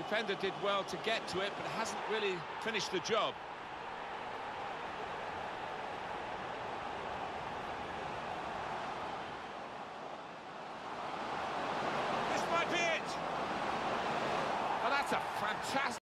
Defender did well to get to it, but hasn't really finished the job. This might be it! Well, that's a fantastic...